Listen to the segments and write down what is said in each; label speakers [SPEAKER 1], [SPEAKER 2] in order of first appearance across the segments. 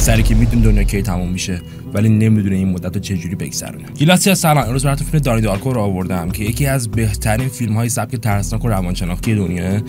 [SPEAKER 1] پسری که میدون دنیا کی تموم میشه ولی نمی‌دونه این مدت رو چجوری بگذرونه. گیلاسی سلام. امروز براتون فیلم دانی دارکو رو آوردم که یکی از بهترین فیلم های سبک ترسناک و روانشناختی دنیاه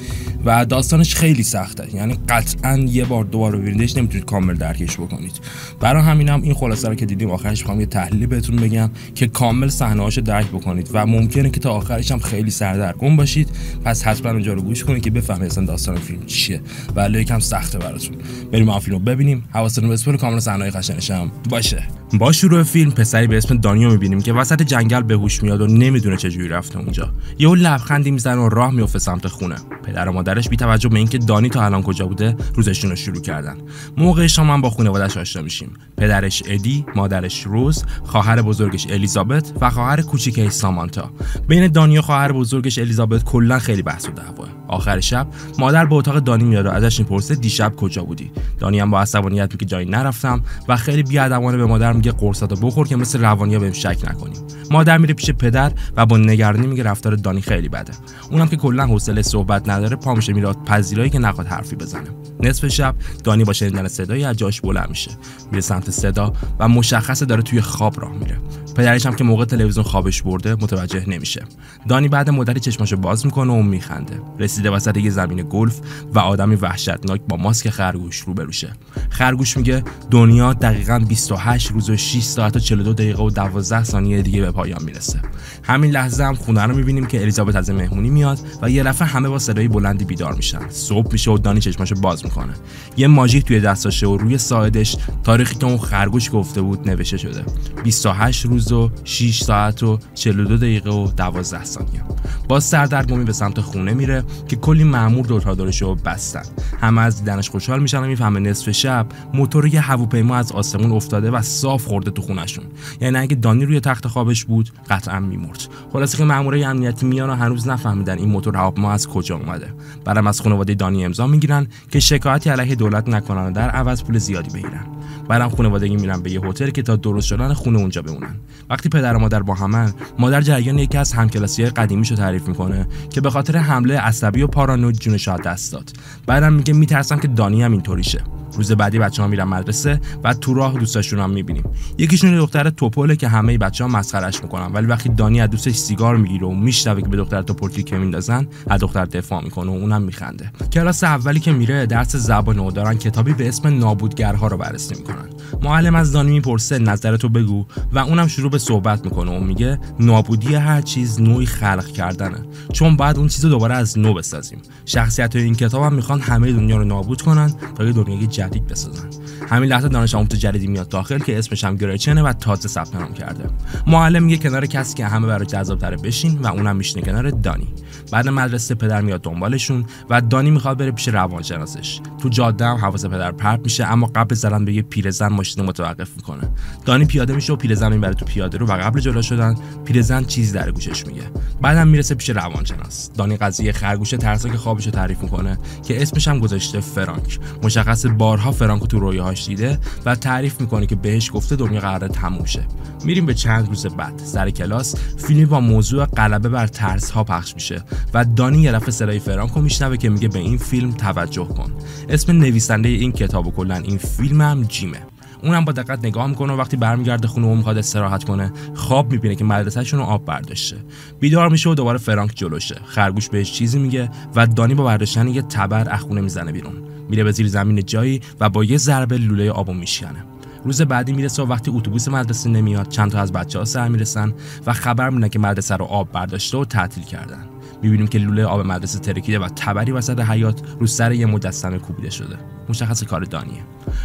[SPEAKER 1] و داستانش خیلی سخته. یعنی قطعا یه بار دوباره ببینیدش نمی‌تونید کامل درکش بکنید. برای همینم این خلاصه رو که دیدیم آخرش می‌خوام یه تحلیل بهتون بگم که کامل صحنه درک بکنید و ممکنه که تا آخرش هم خیلی سردرگم باشید. پس حتما اونجا رو گوش کنید که بفهمید اصلا داستان فیلم چیه. ولی یکم سخته براتون. بریم فیلم رو ببینیم. حواستون به اسپول کامل صحنه قشنگش هم باشه. با شروع فیلم پسری به اسم دانیو می‌بینیم که وسط جنگل به هوش میاد و نمی‌دونه چجوری رفته اونجا. یهو لبخندی می‌زنه و راه میفته سمت خونه. پدر و مادرش بی توجه به اینکه دانی تا الان کجا بوده روزشون رو شروع کردن. موقع شام هم با خانواده‌اش آشنا میشیم. پدرش ادی مادرش روز خواهر بزرگش الیزابت و خواهر کوچیکش سامانتا. بین دانی و خواهر بزرگش الیزابت کلا خیلی بحث و دعواه. آخر شب مادر به اتاق دانی میاد و ازش می‌پرسه دیشب کجا بودی. دانی هم با عصبانیت میگه جایی نرفتم و خیلی بیادبانه به مادر میگه قرصاتو بخور که مثل روانیا بهم شک نکنیم. مادر میره پیش پدر و با نگرانی میگه رفتار دانی خیلی بده. اونم که کلا حوصله صحبت نداره پا میشه میره پذیرایی که نخواد حرفی بزنه. نصف شب دانی با شنیدن صدای از جاش بلند میشه. میره سمت صدا و مشخصه داره توی خواب راه میره. پدرش هم که موقع تلویزیون خوابش برده متوجه نمیشه. دانی بعد مدتی چشماشو باز می‌کنه و میخنده. رسیده وسط یه زمین گلف و آدمی وحشتناک با ماسک خرگوش رو بروشه خرگوش میگه دنیا دقیقا 28 روز و 6 ساعت و 42 دقیقه و 12 ثانیه دیگه به پایان می‌رسه. همین لحظه هم خونه رو می‌بینیم که الیزابت از مهمونی میاد و یه دفعه همه با صدای بلندی بیدار میشن. صبح میشه و دانی چشماشو باز می‌کنه. یه ماژیک توی دستاشه و روی ساعدش تاریخی که اون خرگوش گفته بود نوشته شده. 28 روز و 6 ساعت و 42 دقیقه و 12 ثانیه. باز سردرگمی به سمت خونه میره که کلی مامور دور رو بستن. همه از دیدنش خوشحال میشن و می‌فهمه نصف شب موتور یه هواپیما از آسمون افتاده و صاف خورده تو خونشون یعنی اگه دانی روی تخت خوابش بود قطعا میمرد. خلاصه که مامورای امنیتی میان و هنوز نفهمیدن این موتور هواپیما از کجا اومده. بعدم از خانواده دانی امضا می‌گیرن که شکایتی علیه دولت نکنن و در عوض پول زیادی بگیرن. بعدم خانوادگی میرن به یه هتل که تا درست شدن خونه اونجا بمونن. وقتی پدر و مادر با همن مادر جریان یکی از همکلاسی قدیمیشو تعریف می‌کنه که به خاطر حمله عصبی و پارانوید جونش دست داد. بعدم میگه میترسم که دانی هم اینطوریشه. روز بعدی بچه ها میرن مدرسه و تو راه دوستاشون هم می‌بینیم. یکیشون دختر توپله که همه بچه ها مسخرش می‌کنن. ولی وقتی دانی از دوستش سیگار می‌گیره و میشنوه که به دختر توپل که میندازن از دختر دفاع می‌کنه و اونم میخنده. کلاس اولی که میره درس زبان و دارن کتابی به اسم نابودگرها رو بررسی می‌کنن معلم از دانی می‌پرسه نظرتو بگو. و اونم شروع به صحبت می‌کنه و میگه نابودی هر چیز نوعی خلق کردنه. چون بعد اون چیزو دوباره از نو بسازیم. شخصیت این کتاب هم می‌خوان همه دنیا رو نابود کنن تا یه دنیای جدید بسازن. همین لحظه دانش آموز جدیدی میاد داخل که اسمش هم گرچنه و تازه ثبت نام کرده. معلم میگه کنار کسی که همه برای تره بشین و اونم میشینه کنار دانی. بعد مدرسه پدر میاد دنبالشون و دانی می‌خواد بره پیش روانشناسش. تو جاده هم حواس پدر پرت میشه اما قبل زدن به یه پیرزن ماشین متوقف می‌کنه. دانی پیاده میشه و پیرزن می‌بره تو پیاده رو و قبل جلو شدن پیرزن چیزی در گوشش میگه. بعدم می‌رسه پیش روانشناس. دانی قضیه خرگوش ترسناک خوابش رو تعریف می‌کنه که اسمش هم گذاشته فرانک. مشخص بارها فرانک تو رویاهاش دیده و تعریف می‌کنه که بهش گفته دنیا قراره تموم شه. میریم به چند روز بعد. سر کلاس فیلمی با موضوع غلبه بر ترس ها پخش میشه و دانی یه دفعه صدای فرانکو میشنوه که میگه به این فیلم توجه کن. اسم نویسنده این کتاب و کلا این فیلم هم جیمه. اونم با دقت نگاه می‌کنه و وقتی برمیگرده خونه و می‌خواد استراحت کنه خواب می‌بینه که مدرسهشون رو آب برداشته. بیدار میشه و دوباره فرانک جلوشه. خرگوش بهش چیزی میگه و دانی با برداشتن یه تبر اخونه می‌زنه بیرون. میره به زیر زمین جایی و با یه ضربه لوله آبو میشکنه. روز بعدی می‌رسه و وقتی اتوبوس مدرسه نمیاد. چند تا از بچه ها سر می‌رسن و خبر میدن که مدرسه رو آب برداشته و تعطیل کردن. می‌بینیم که لوله آب مدرسه ترکیده و تبری وسط حیات رو سر یه مجسمه کوبیده شده. مشخص کار دانیه.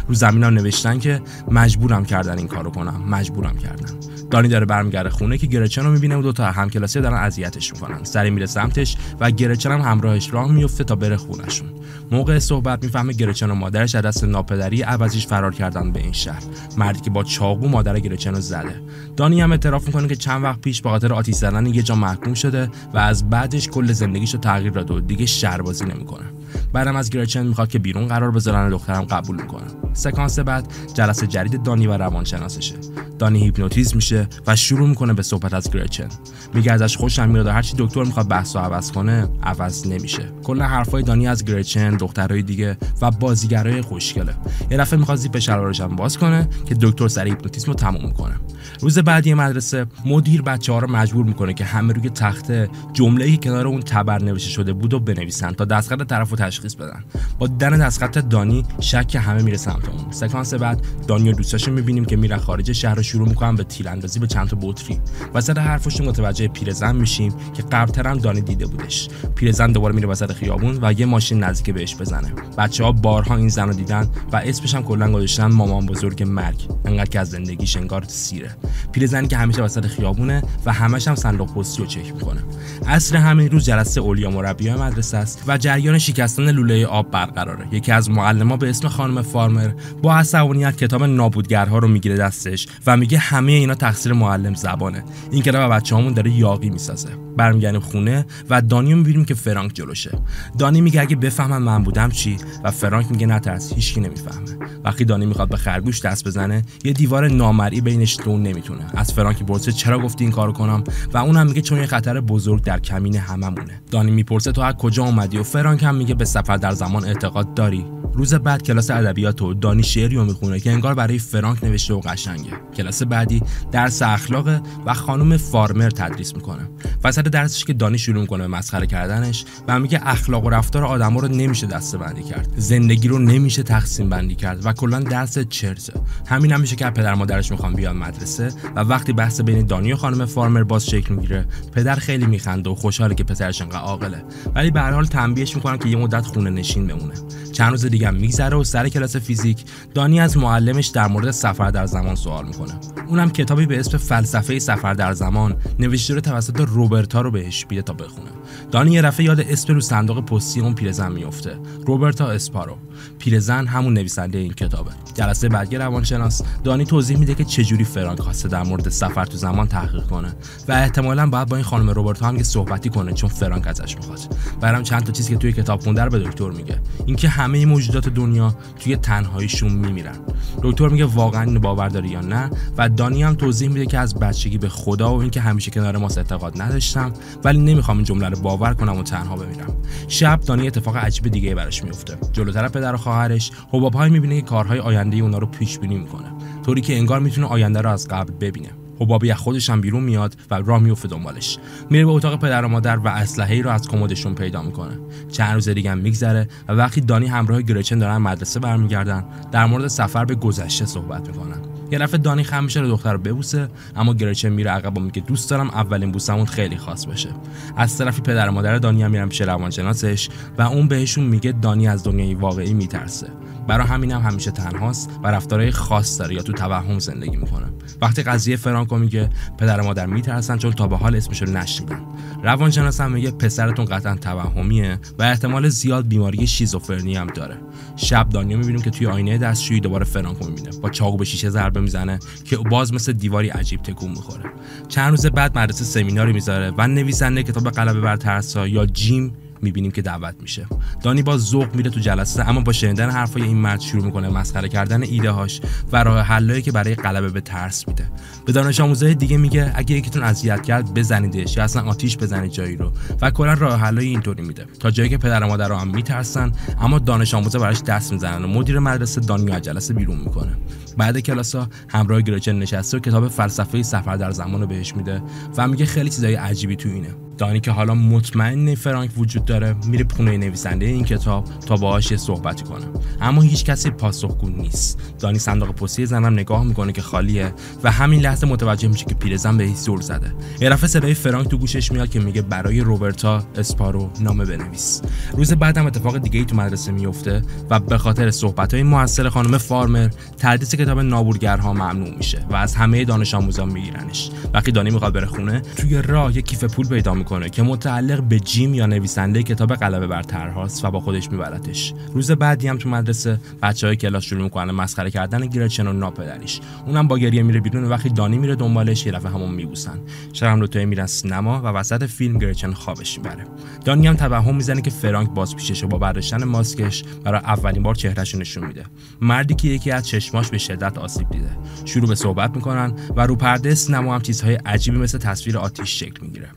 [SPEAKER 1] رو زمین ها نوشتن که مجبورم کردن این کارو کنم. مجبورم کردن. دانی داره برمیگرده خونه که گرچن رو می‌بینه و دو تا همکلاسی دارن اذیتش می‌کنن. سری میره سمتش و گرچن هم همراهش راه میفته تا بره خونشون موقع صحبت می‌فهمه گرچن و مادرش از دست ناپدری عوضیش فرار کردن به این شهر. مردی که با چاقو مادر گرچن رو زده. دانی هم اعتراف می‌کنه که چند وقت پیش به خاطر آتیش زدن یه جا محکوم شده و از بعدش کل زندگیشو تغییر داده و دیگه شربازی نمی‌کنه. بعدم از گرچن می‌خواد که بیرون قرار بذارن دخترم قبول می‌کنه سکانس بعد جلسه جدید دانی و روانشناسشه. دانی هیپنوتیزم میشه و شروع می‌کنه به صحبت از گرچن. میگه ازش خوشم میاد هرچی دکتر می‌خواد بحث و عوض کنه عوض نمیشه. کلا حرفای دانی از گرچن دخترای دیگه و بازیگرای خوشگله. یه دفعه می‌خواد زیپ شلوارش هم باز کنه که دکتر سر هیپنوتیزم تموم می‌کنه روز بعدی مدرسه مدیر بچه ها رو مجبور می‌کنه که همه روی تخته جمله کنار اون تبر نوشته شده بود و بنویسن تا دستخط طرف رو تشخیص بدن. با دن دستخط دانی شک همه میره سمت اون. سکانس بعد دانی و دوستاشو می‌بینیم که میرن خارج شهر شروع می‌کنن به تیراندازی به چند تا بطری. وسط حرفشون متوجه پیرزن میشیم که قبلتر هم دانی دیده بودش. پیرزن دوباره میره وسط خیابون و یه ماشین نزدیک بهش بزنه. بچه ها بارها این زن رو دیدن و اسمش هم کلا گذاشتن مامان بزرگ مرگ. انقدر که از زندگیش انگار سیره. پیرزنی که همیشه وسط خیابونه و همش هم صندوق پستی رو چک می‌کنه. عصر همین روز جلسه اولیا مربی مدرسه است و جریان شکستن لوله آب برقراره. یکی از معلما به اسم خانم فارمر با عصبانیت کتاب نابودگرها رو می‌گیره دستش و میگه همه اینا تقصیر معلم زبانه. این کتاب بچه‌هامون داره یاقی می‌سازه. برمیگردیم خونه و دانیو می‌بینیم که فرانک جلوشه. دانی میگه اگه بفهمم من بودم چی؟ و فرانک میگه نترس هیچکی نمی‌فهمه. وقتی دانی می‌خواد به خرگوش دست بزنه یه دیوار نامرئی بینش دون نمی‌تونه. از فرانک می‌پرسه چرا گفتی این کارو کنم؟ و اونم میگه چون یه خطر بزرگ در کمین هممونه. دانی می‌پرسه تو از کجا اومدی؟ و فرانک هم میگه به سفر در زمان اعتقاد داری. روز بعد کلاس ادبیات و دانی شعری رو می‌خونه که انگار برای فرانک نوشته و قشنگه. کلاس بعدی درس اخلاق و خانم فارمر تدریس می‌کنه. وسط درسش که دانی شروع می‌کنه به مسخره کردنش و میگه اخلاق و رفتار آدما رو نمیشه دسته بندی کرد. زندگی رو نمیشه تقسیم بندی کرد و کلا درس چرته همین هم میشه که پدر مادرش می‌خوان بیان مدرسه و وقتی بحث بین دانی و خانم فارمر باز شکل می‌گیره پدر خیلی میخنده و خوشحاله که پسرش انقدر عاقله. ولی به هر حال تنبیهش می‌کنن که یه مدت خونه نشین بمونه. چند روز دیگه میگذره و سر کلاس فیزیک. دانی از معلمش در مورد سفر در زمان سوال می‌کنه. اونم کتابی به اسم فلسفه سفر در زمان نوشته رو توسط روبرتا رو بهش میده تا بخونه. دانی یه رفعه یاد اسم رو صندوق پستی اون پیرزن میفته روبرتا اسپارو. پیرزن همون نویسنده این کتابه. جلسه بعدی روانشناس. دانی توضیح میده که چجوری فرانک خواسته در مورد سفر تو زمان تحقیق کنه. و احتمالا باید با این خانم روبرتا هم یه صحبتی کنه چون فرانک ازش می‌خواد. برام چند تا چیزی که توی کتاب خونده رو به دکتر میگه. اینکه همه موجودات دنیا توی تنهاییشون میمیرن. دکتر میگه واقعا اینو باور داری یا نه؟ و دانی هم توضیح میده که از بچگی به خدا و اینکه همیشه کنار ما اعتقاد نداشتم ولی نمی‌خوام این جمله رو باور کنم و تنها بمیرم. شب دانی اتفاق عجیب دیگه براش میفته. جلوتر پدر و خواهرش حبابهایی می‌بینه که کارهای آینده اونا رو پیش بینی می‌کنه. طوری که انگار می‌تونه آینده رو از قبل ببینه. حبابی از خودش هم بیرون میاد و راه میفته دنبالش. میره به اتاق پدر و مادر و اسلحه ای رو از کمدشون پیدا می‌کنه. چند روز دیگه میگذره و وقتی دانی همراه گرچن دارن مدرسه برمیگردن در مورد سفر به گذشته صحبت می‌کنن. یه دفعه دانی خم میشه رو دختر ببوسه اما گرچن میره عقب و میگه دوست دارم اولین بوسمون خیلی خاص باشه از طرفی پدر و مادر دانی هم میرن پیش روانشناسش و اون بهشون میگه دانی از دنیای واقعی میترسه. برای همینم هم همیشه تنهاست و رفتارهای خاص داره یا تو توهم زندگی می‌کنه. وقتی قضیه فرانکو میگه پدر و مادر میترسن چون تا به حال اسمش رو نشنیدن روانشناس هم میگه پسرتون قطعا توهمیه و احتمال زیاد بیماری شیزوفرنی هم داره. شب دانیو می‌بینیم که توی آینه دستشویی دوباره فرانکو می‌بینه. با چاقو به شیشه ضربه می‌زنه که باز مثل دیواری عجیب تکون می‌خوره. چند روز بعد مدرسه سمیناری می‌ذاره و نویسنده کتاب غلبه بر ترسا یا جیم می‌بینیم که دعوت میشه. دانی با ذوق میره تو جلسه اما با شنیدن حرفای این مرد شروع می‌کنه مسخره کردن ایده هاش و راه حلایی که برای غلبه به ترس میده. به دانش آموزای دیگه میگه اگه یکیتون اذیت کرد بزنیدش یا اصلا آتیش بزنید جایی رو. و کلا راه حلای اینطوری میده. تا جایی که پدر و مادر هم میترسن اما دانش آموزا براش دست می‌زنن و مدیر مدرسه دانیو از جلسه بیرون می‌کنه. بعد کلاسا همراه گرچن نشسته و کتاب فلسفه سفر در زمان رو بهش میده و میگه خیلی چیزای عجیبی تو اینه. دانی که حالا مطمئن فرانک وجود داره میره خونه نویسنده این کتاب تا باهاش یه صحبتی کنه. اما هیچ کسی پاسخگو نیست. دانی صندوق پستی زنم نگاه می‌کنه که خالیه و همین لحظه متوجه میشه که پیرزن بهش زور زده. یه صدای فرانک تو گوشش میاد که میگه برای روبرتا اسپارو نامه بنویس. روز بعدم اتفاق دیگه ای تو مدرسه میفته و به خاطر صحبت های موثر خانم فارمر تدریس کتاب نابورگرها ممنوع میشه و از همه دانش آموزان میگیرنش. وقتی دانی می‌خواد بره خونه توی راه یه کیف پول پیدا می‌کنه که متعلق به جیم یا نویسنده کتاب غلبه بر طرحهاست و با خودش میبرتش. روز بعدی هم تو مدرسه بچه های کلاس شروع می‌کنن مسخره کردن گرچن و ناپدریش. اونم با گریه میره بیرون و وقتی دانی میره دنبالش یه دفعه همون میبوسن. شب دوتایی میرن سینما و وسط فیلم گرچن خوابش می‌بره. دانی هم توهم می‌زنه که فرانک باز پیششه با برداشتن ماسکش برای اولین بار چهرهش نشون میده. مردی که یکی از چشماش به شدت آسیب دیده. شروع به صحبت می‌کنن و رو پرده سینما هم چیزهای عجیبی مثل تصویر آتیش شکل می‌گیره.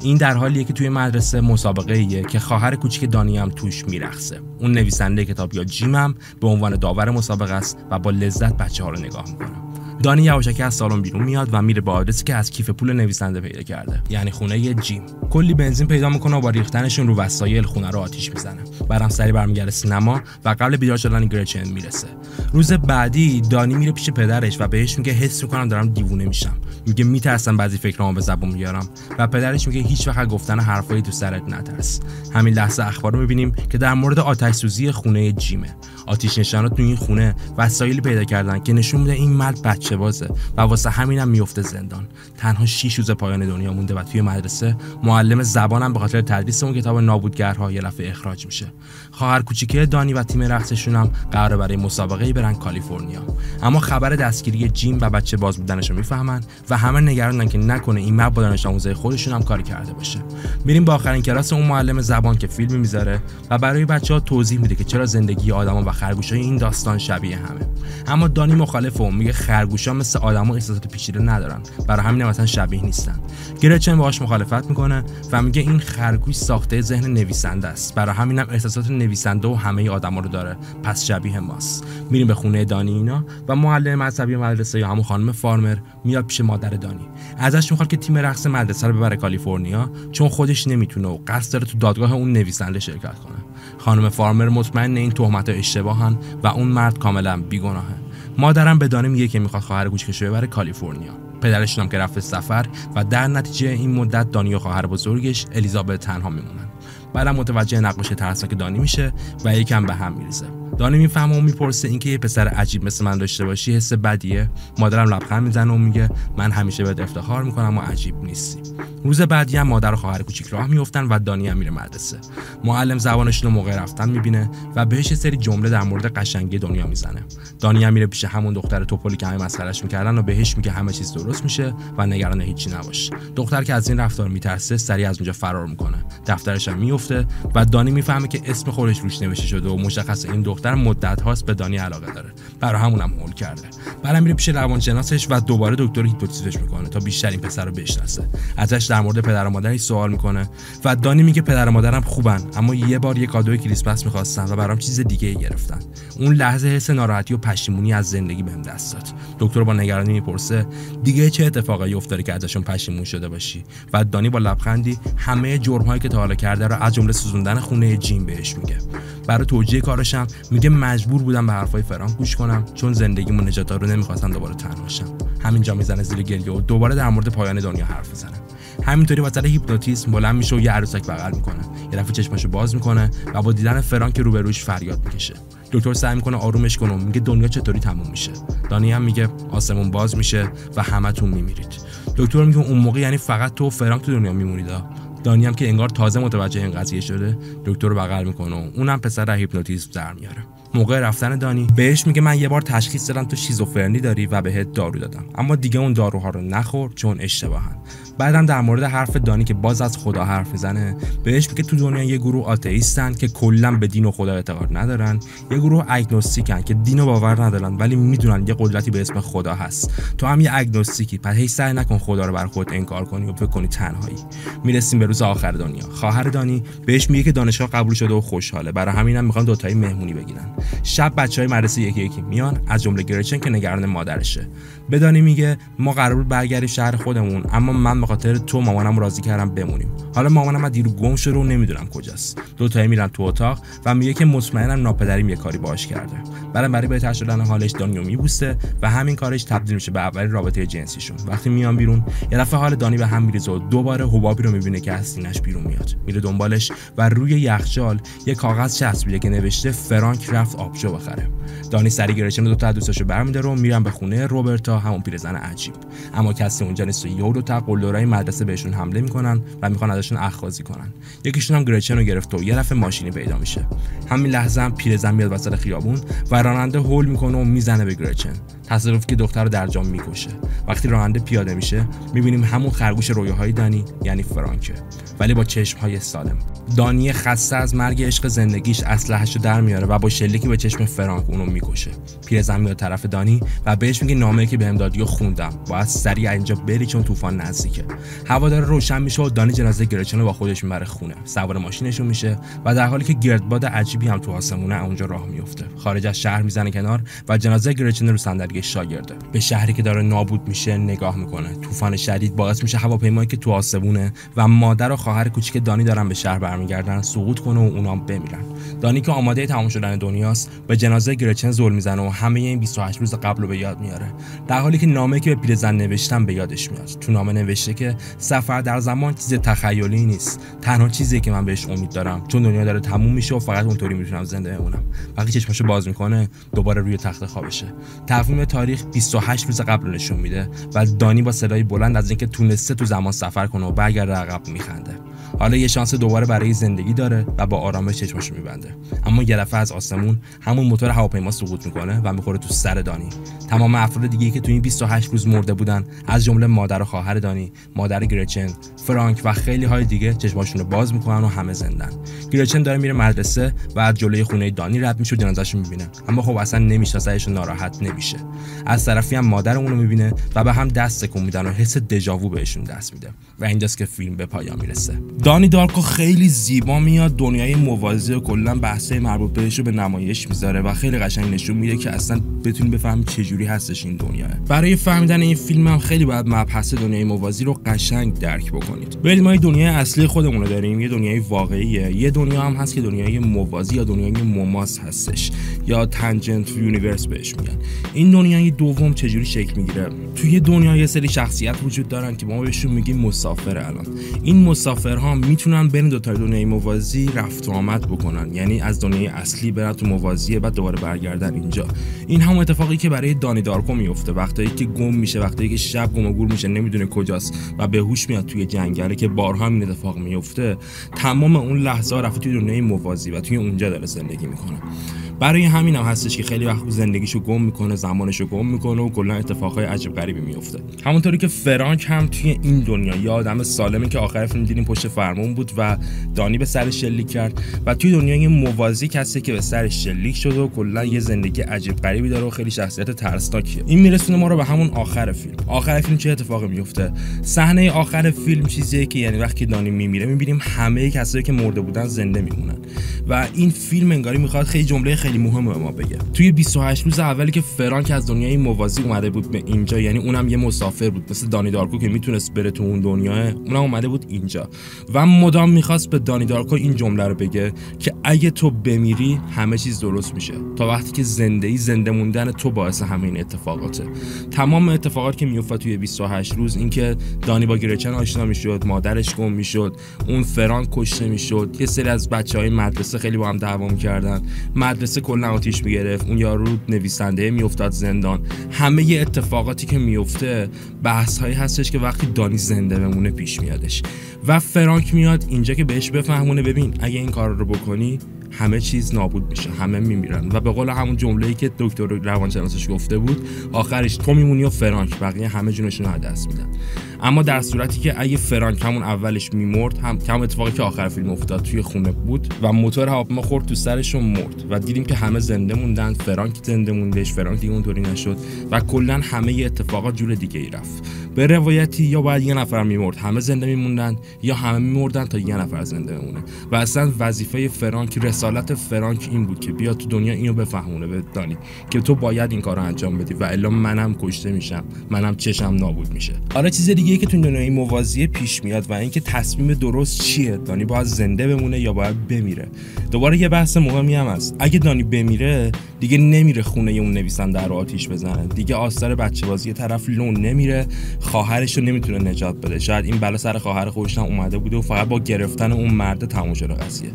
[SPEAKER 1] این در حالیه که توی مدرسه مسابقه ایه که خواهر کوچیک دانی هم توش میرخصه اون نویسنده کتاب یا جیم هم به عنوان داور مسابقه است و با لذت بچه ها رو نگاه می‌کنه. دانی یواشکی از سالن بیرون میاد و میره به آدرسی که از کیف پول نویسنده پیدا کرده. یعنی خونه جیم. کلی بنزین پیدا می‌کنه و با ریختنشون رو وسایل خونه رو آتیش می‌زنه. بعدم سری برمیگرده سینما و قبل بیدار شدن گرچن می‌رسه. روز بعدی دانی میره پیش پدرش و بهش میگه حس می‌کنم دارم دیوونه میشم. میگه میترسم بعضی فکرامو به زبون بیارم. و پدرش میگه هیچ وقت گفتن حرفایی تو سرت نترس. همین لحظه اخبار رو می‌بینیم که در مورد آتش سوزی خونه جیمه. آتیش نشانات تو این خونه وسایلی پیدا کردن که نشون میده این مرد بچه. بازه و واسه همینم میفته زندان. تنها 6 روز پایان دنیا مونده و توی مدرسه معلم زبانم به خاطر تدریس اون کتاب نابودگرها یه لفه اخراج میشه. خواهر کوچیکه دانی و تیم رقصشون هم قرار برای مسابقه برن کالیفرنیا. اما خبر دستگیری جیم و بچه باز بودنش رو می‌فهمن و همه نگرانن که نکنه این مرد با دانش آموزای خودشون هم کاری کرده باشه. میریم با آخرین کلاس اون معلم زبان که فیلم می‌ذاره و برای بچه ها توضیح میده که چرا زندگی آدما و خرگوشای این داستان شبیه همه. اما دانی مخالف و میگه خرگوشا مثل آدما احساسات پیچیده ندارن. برای همین مثلا شبیه نیستن. گرچن باهاش مخالفت می‌کنه و میگه این خرگوش ساخته ذهن نویسنده است. برای همینم احساسات نویسنده و همه آدما رو داره. پس شبیه ماست. میریم به خونه دانی اینا و معلم مذهبی مدرسه یا همون خانم فارمر میاد پیش مادر دانی. ازش می‌خواد که تیم رقص مدرسه رو ببره کالیفرنیا چون خودش نمی‌تونه و قصد داره تو دادگاه اون نویسنده شرکت کنه. خانم فارمر مطمئن این تهمت اشتباهن و اون مرد کاملا بیگناهه. مادرم به دانه میگه که می‌خواد خواهر رو ببره کالیفرنیا. پدرش هم که رفته سفر و در نتیجه این مدت دانی و خواهر بزرگش الیزابت تنها میمونن. بعدم متوجه نقاش ترسناک دانی میشه و یکم به هم میریزه. دانی می‌فهمه و می‌پرسه اینکه یه پسر عجیب مثل من داشته باشی حس بدیه. مادرم لبخند می‌زنه و میگه من همیشه بهت افتخار می‌کنم و عجیب نیستی. روز بعدی هم مادر و خواهر کوچیک راه میفتن و دانی هم میره مدرسه. معلم زبانشون رو موقع رفتن می‌بینه و بهش یه سری جمله در مورد قشنگی دنیا می‌زنه. دانی هم میره پیش همون دختر توپلی که همه مسخرهش می‌کردن و بهش میگه همه چیز درست میشه و نگران هیچی نباش. دختر که از این رفتار میترسه سریع از اونجا فرار می‌کنه. دفترش هم و دانی می‌فهمه که اسم خودش روش نوشته شده و مشخص این دختر مدت هاست به دانی علاقه داره. برای همونم هم هول کرده. بعد میره پیش روانشناسش و دوباره دکتر هیپنوتیزمش می‌کنه تا بیشتر این پسر رو بشناسه. ازش در مورد پدر و مادرش سوال می‌کنه و دانی میگه پدر و مادرم خوبن اما یه بار یه کادوی کریسمس می‌خواستن و برام چیز دیگه گرفتن. اون لحظه حس ناراحتی و پشیمونی از زندگی بهم دست داد. دکتر با نگرانی می‌پرسه دیگه چه اتفاقی افتاده که ازشون پشیمون شده باشی؟ و دانی با لبخندی همه جرمهایی که تا حالا کرده رو جمله سوزوندن خونه جیم بهش میگه. برای توجیه کارشم میگه مجبور بودم به حرفای فرانک گوش کنم چون زندگیمو نجات رو نمی‌خواستم دوباره تنها شم همینجا می‌زنه زیر گریه و دوباره در مورد پایان دنیا حرف می‌زنه. همینطوری وسط هیپنوتیزم بلند میشه و یه عروسک بغل می‌کنه. یه دفعه چشماشو باز می‌کنه و با دیدن فرانک روبروش فریاد می‌کشه. دکتر سعی می‌کنه آرومش کنه میگه دنیا چطوری تموم میشه. دانی هم میگه آسمون باز میشه و همتون میمیرید. دکتر میگه اون موقع یعنی فقط تو و فرانک تو دنیا میمونید دانی هم که انگار تازه متوجه این قضیه شده دکتر رو بغل می‌کنه و اونم پسر هیپنوتیزم در میاره. موقع رفتن دانی بهش میگه من یه بار تشخیص دادم تو شیزوفرنی داری و بهت دارو دادم. اما دیگه اون داروها رو نخور چون اشتباهن. بعدم در مورد حرف دانی که باز از خدا حرف می‌زنه بهش میگه تو دنیا یه گروه آتئیستن که کلا به دین و خدا اعتقاد ندارن. یه گروه اگنوستیکن که دین و باور ندارن ولی می‌دونن یه قدرتی به اسم خدا هست. تو هم یه اگنوستیکی پس هیچ سعی نکن خدا رو بر خودت انکار کنی و فکر کنی تنهایی. می‌رسیم به روز آخر دنیا. خواهر دانی بهش میگه که دانشگاه قبول شده و خوشحاله. برای همینم می‌خوان دوتایی مهمونی بگیرن. شب بچه های مدرسه یکی یکی میان از جمله گرچن که نگران مادرشه. بدانی میگه ما قرار بود برگردیم شهر خودمون اما من به خاطر تو مامانم راضی کردم بمونیم. حالا مامانم از دیرو گم شده و نمی‌دونم کجاست. دو تایی میرن تو اتاق و میگه که مطمئنم ناپدریم یه کاری باش کرده. بعد برای بهتر شدن حالش دانیو میبوسه و همین کارش تبدیل میشه به اولین رابطه جنسیشون. وقتی میان بیرون یه دفعه حال دانی به هم میریزه و دوباره حبابی رو می‌بینه که از سینش بیرون میاد. میره دنبالش و روی یخچال یه کاغذ چسبیده که نوشته فرانک رفت آبجو بخره دانی سری گرچن دو تا دوستاشو برمیداره و میرن به خونه روبرتا همون پیرزن عجیب. اما کسی اونجا نیست و یه دو تا قلدرای مدرسه بهشون حمله می‌کنن و می‌خوان ازشون اخاذی کنن. یکیشون هم گرچن رو گرفته و یه دفعه ماشینی پیدا میشه. همین لحظه هم پیرزن میاد وسط خیابون و راننده هول می‌کنه و می‌زنه به گرچن تصادفی که دختر رو در جام می‌کشه. وقتی راننده پیاده میشه می‌بینیم همون خرگوش رویاهای دانی یعنی فرانکه. ولی با چشم های سالم. دانی خسته از مرگ عشق زندگیش اسلحه‌شو در میاره و با شلیکی به چشم فرانک اونو می‌کشه. پیرزن میاد طرف دانی و بهش میگه نامه که بهم دادی و خوندم. باید سریع اینجا بری چون طوفان نزدیکه. هوا داره روشن میشه و دانی جنازه گرچن رو با خودش می‌بره خونه. سوار ماشینشون میشه و در حالی که گردباد عجیبی هم تو آسمونه اونجا راه میفته خارج از شهر می‌زنه کنار و جنازه گرچن رو صندلی شاگرده. به شهری که داره نابود میشه نگاه می‌کنه. طوفان شدید باعث میشه هواپیمایی که تو آسمونه و مادر و خواهر کوچیک دانی دارن به شهر برمیگردن سقوط کنه و اونام بمیرن. دانی که آماده تمام شدن دنیاست به جنازه گرچن زل می‌زنه و همه این 28 روز قبل رو به یاد میاره. در حالی که نامه که به پیرزن نوشتم به یادش میاد. تو نامه نوشته که سفر در زمان چیز تخیلی نیست. تنها چیزی که من بهش امید دارم چون دنیا داره تموم میشه و فقط اونطوری می‌تونم زنده بمونم. وقتی چشماشو باز می‌کنه دوباره روی تخت خوابشه. تقویم تاریخ 28 روز قبل نشون میده و دانی با صدای بلند از اینکه تونسته تو زمان سفر کنه و برگرده عقب میخنده. حالا یه شانس دوباره برای زندگی داره و با آرامش چشماشو میبنده. اما یه دفعه از آسمون همون موتور هواپیما سقوط می‌کنه و می‌خوره تو سر دانی. تمام افراد دیگه که تو این 28 روز مرده بودن از جمله مادر و خواهر دانی مادر گرچن فرانک و خیلی های دیگه چشماشون رو باز می‌کنن و همه زندن. گرچن داره میره مدرسه و از جلوی خونه دانی رد میشه و جنازه‌شو می‌بینه. اما خب اصلا نمیشناسهش ناراحت نمیشه. از طرفی هم مادر اونو می‌بینه و به هم دست تکون میدن و حس دژاوو بهشون دست میده و اینجاست که فیلم به پایان می‌رسه. دانی دارکو خیلی زیبا میاد دنیای موازی و کلا بحثای مربوط بهش رو به نمایش می‌ذاره و خیلی قشنگ نشون میده که اصلا بتونی بفهمی چه جوری هستش این دنیا برای فهمیدن این فیلم هم خیلی باید مبحث دنیای موازی رو قشنگ درک بکنید. برید ما دنیای اصلی خودمون رو داریم یه دنیای واقعیه. یه دنیا هم هست که دنیای موازی یا دنیای موماس هستش یا tangent universe بهش میگن. این دنیای دوم چجوری شکل می‌گیره؟ توی دنیا یه سری شخصیت وجود دارن که ما بهشون میگیم مسافر الان. این مسافرها می‌تونن بین دو تا دنیای موازی رفت و آمد بکنن. یعنی از دنیای اصلی برن تو موازی بعد دوباره برگردن اینجا. این هم اتفاقی که برای دانی دارکو میفته وقتی که گم میشه وقتی که شب گم و گور میشه نمی‌دونه کجاست و به هوش میاد توی جنگله که بارها این اتفاق میفته تمام اون لحظه رفته توی دنیای موازی و توی اونجا داره زندگی می‌کنه. برای همین هم هستش که خیلی وقت زندگیشو گم می‌کنه زمانشو گم می‌کنه و کلا اتفاقای عجیب غریبی میفته همونطوری که فرانک هم توی این دنیا یه آدم سالمی که آخر فیلم دیدیم پشت فرمون بود و دانی به سرش شلیک کرد و توی دنیای موازی کسی که به سرش شلیک شده و کلا یه زندگی عجیب غریبی داره و خیلی شخصیت ترسناکیه. این میرسونه ما رو به همون آخر فیلم. آخر فیلم چه اتفاقی میفته صحنه آخر فیلم چیزیه که یعنی وقتی دانی میمیره می‌بینیم همه کسایی که مرده بودن زنده میمونن. و این فیلم انگاری می‌خواد خیلی جمله خیلی مهم به ما بگه. توی 28 روز اولی که فرانک دنیای موازی اومده بود به اینجا. یعنی اونم یه مسافر بود مثل دانی دارکو که می‌تونست بره تو اون دنیا اونم اومده بود اینجا. و مدام می‌خواست به دانی دارکو این جمله رو بگه که اگه تو بمیری همه چیز درست میشه. تا وقتی که زنده ای زنده موندن تو باعث همین اتفاقاته. تمام اتفاقات که میفته توی 28 روز اینکه دانی با گرچن آشنا می‌شد مادرش گم می‌شد اون فرانک کشته می‌شد یه سری از بچه های مدرسه خیلی با هم دعوا می‌کردن. مدرسه کلا آتیش می‌گرفت. اون یارو نویسنده میافتاد زندان. همه ی اتفاقاتی که میفته بحث هایی هستش که وقتی دانی زنده بمونه پیش میادش. و فرانک میاد اینجا که بهش بفهمونه ببین اگه این کار رو بکنی همه چیز نابود میشه همه میمیرن. و به قول همون جمله‌ای که دکتر روانشناسش گفته بود آخرش تو میمونی و فرانک بقیه همه جونشون رو دست میدن. اما در صورتی که اگه فرانک همون اولش میمرد هم کم اتفاقی که آخر فیلم افتاد توی خونه بود و موتور هواپیما خورد تو سرش و مرد و دیدیم که همه زنده موندن فرانک زنده موندش فرانک دیگه اونطوری نشد و کلا همه اتفاقات جور دیگه ای رفت. به روایتی یا باید یه نفر میمرد همه زنده میموندن یا همه میمردن تا یه نفر زنده بمونه؟ و اصلا وظیفه فرانک رسالت فرانک این بود که بیا تو دنیا اینو بفهمونه به دانی که تو باید این کارو انجام بدی و الا منم کشته میشم منم چشم نابود میشه. حالا چیز دیگه که تو دنیای موازی پیش میاد و اینکه تصمیم درست چیه؟ دانی باید زنده بمونه یا باید بمیره؟ دوباره یه بحث مهمی هم هست. اگه دانی بمیره دیگه نمیره خونه اون نویسنده رو آتیش بزنه. دیگه آثار بچه بازی طرف لون نمیره. خواهرش رو نمی‌تونه نجات بده. شاید این بلا سر خواهر خودش هم اومده بوده و فقط با گرفتن اون مرد تموم شده قضیه.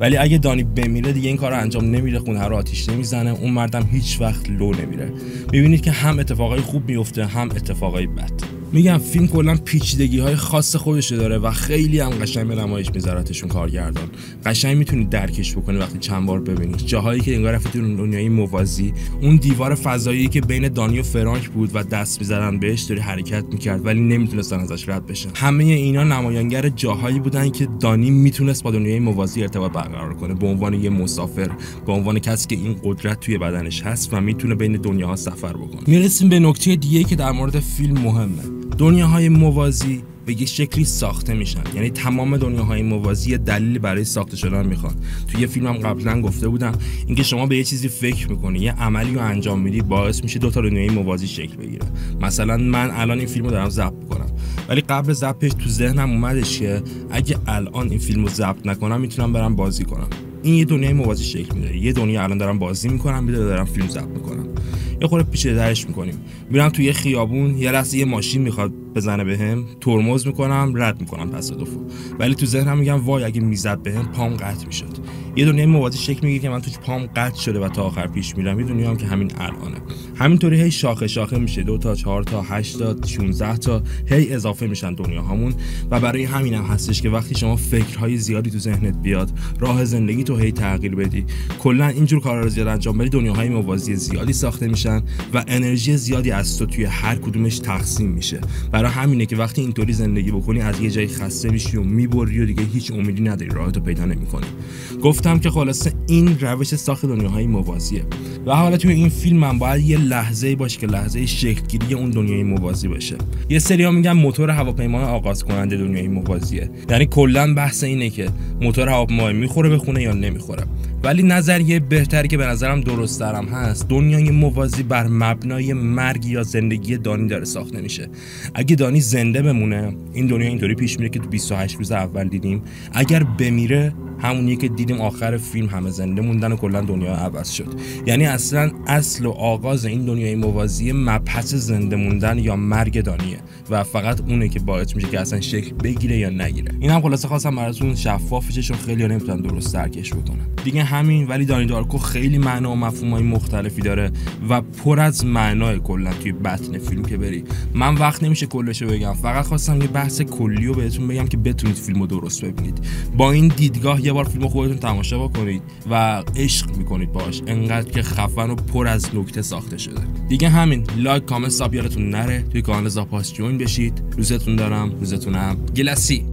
[SPEAKER 1] ولی اگه دانی بمیره دیگه این کار انجام نمیده خونه رو آتیش نمی‌زنه اون مردم هیچ وقت لو نمیره. می‌بینید که هم اتفاقای خوب میفته هم اتفاقای بد. میگم فیلم کلا پیچیدگی های خاص خودش داره و خیلی هم قشنگ به نمایش میذارتشون کارگردان. قشنگ می‌تونید درکش بکنی وقتی چند بار ببینید جاهایی که انگار رفتی تو دنیای موازی اون دیوار فضایی که بین دانی و فرانک بود و دست می‌زدن بهش داری حرکت می‌کرد ولی نمی‌تونستن ازش رد بشن. همه اینا نمایانگر جاهایی بودن که دانی می‌تونست با دنیای موازی ارتباط برقرار کنه. به عنوان یه مسافر به عنوان کسی که این قدرت توی بدنش هست و می‌تونه بین دنیاها سفر بکنه. می‌رسیم به نکته دیگه که در مورد فیلم مهمه. دنیاهای موازی به یه شکلی ساخته میشن. یعنی تمام دنیاهای موازی دلیلی برای ساخته شدن می‌خوان. توی یه فیلمم قبلا گفته بودم اینکه شما به یه چیزی فکر می‌کنی یه عملی رو انجام میدی باعث میشه دو تا دنیای موازی شکل بگیره. مثلا من الان این فیلم رو دارم ضبط می‌کنم. ولی قبل ضبطش تو ذهنم اومدش که اگه الان این فیلم رو ضبط نکنم می‌تونم برم بازی کنم. این یه دنیای موازی شکل میده یه دنیا الان دارم بازی می‌کنم میده دارم فیلم ضبط می‌کنم. یه خورده پیچیده درش می‌کنیم. میرم توی یه خیابون یه لحظه یه ماشین می‌خواد بزنه بهم ترمز می‌کنم رد می‌کنم تصادفو ولی تو ذهنم میگم وای اگه می‌زد بهم پام قطع می‌شد. یه دنیای موازی شکل می‌گیره که من توش پام قطع شده و تا آخر پیش میرم. یه دنیا هم که همین الانه. همینطوری هی شاخه شاخه میشه. دو تا چهار تا هشت تا 16 تا. هی اضافه میشن دنیا همون و برای همین هم هستش که وقتی شما فکرهای زیادی تو ذهنت بیاد راه زندگی تو هی تغییر بدی. کلا اینجور کارا رو زیاد انجام بدی دنیاهای موازی زیادی ساخته میشن و انرژی زیادی از تو توی هر کدومش تقسیم میشه. برای همینه که وقتی اینطوری زندگی بکنی از یه جایی خسته میشی و می‌بری و دیگه هیچ امیدی نداری راهتو پیدا نمی‌کنی. گفتم که خلاصه این روش ساخت دنیاهای موازیه. و حالا توی این فیلم من باید یه لحظه باشه که لحظه شکلگیری اون دنیای موازی باشه یه سری ها میگن موتور هواپیما آغاز کننده دنیای موازیه. یعنی کلا بحث اینه که موتور هواپیما می‌خوره به خونه یا نمی‌خوره. ولی نظریه بهتری که به نظرم درست دارم هست. دنیای موازی بر مبنای مرگ یا زندگی دانی داره ساخته میشه. اگه دانی زنده بمونه این دنیا اینطوری پیش میره که تو 28 روز اول دیدیم. اگر بمیره همونیه که دیدیم آخر فیلم همه زنده موندن و کلا دنیا عوض شد. یعنی اصلا اصل و آغاز این دنیای موازی مبحث زنده موندن یا مرگ دانیه و فقط اونه که باعث میشه که اصلا شکل بگیره یا نگیره. این هم خلاصه خواستم براتون شفاف چون خیلی نمی‌تونن درست درکش بکنن. دیگه همین ولی دانی دارکو خیلی معنا و مفهومای مختلفی داره و پر از معنای کلا توی بطن فیلم که بری. من وقت نمیشه کلشو بگم. فقط خواستم یه بحث کلی رو بهتون بگم که بتونید فیلمو درست ببینید. با این دیدگاه یه بار فیلم خودتون تماشا بکنید و عشق می‌کنید باش انقدر که خفن و پر از نکته ساخته شده. دیگه همین. لایک کامنت ساب یادتون نره. توی کانال زاپاس جوین بشید. روزتون دارم. روزتونم. گلسی.